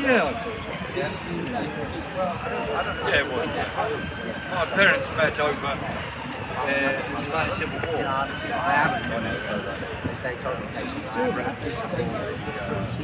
Yeah. Yeah, it was. My parents met over uh, the Spanish Civil War. I haven't gone further. They told me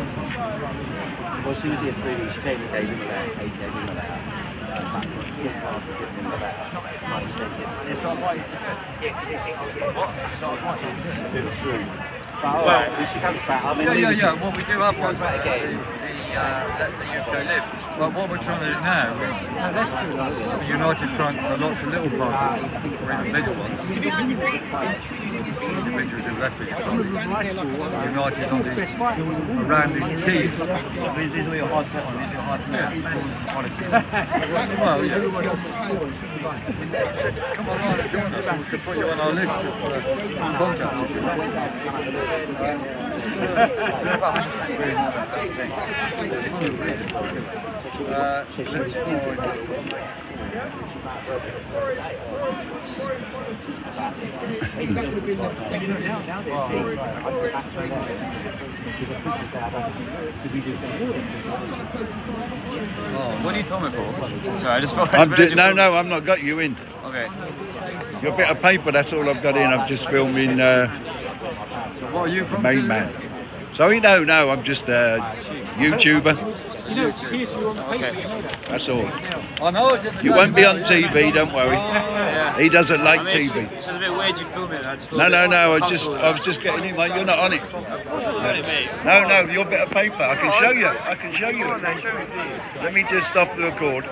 Well, she was here three weeks. She came and gave him a letter. Katie gave him a letter. Uh, backwards. He didn't ask me to give him a letter. It's my decision. It's not. It's true. But all right, when she comes back, I mean, Yeah, yeah, leave yeah. What we do up comes on back the, again. the, uh, let the UK live. But what we're trying to do now is No, that's true. the United Front for lots of little parts for individual ones. Individuals who refuge from united on these, around these keys. This is all your hard set on. It's your hard Well, yeah. Come on, Ryan, join us to put you on our list of uh, contacts. Uh, let's Oh, what are you filming for? Sorry, I just thought. I'm just, no, no, I've not got you in. Okay. Your bit of paper, that's all I've got in. I'm just filming uh, What are you from? Main Man. Sorry, no, no, I'm just a YouTuber. That's all. I know. it's in the You won't be on. TV, don't worry. He doesn't like I mean, it's, TV. it's just a bit weird you filming it. No, no, no, I just, I was just getting in, mate. You're not on it. No, no, your bit of paper. I can show you. I can show you. Let me just stop the record.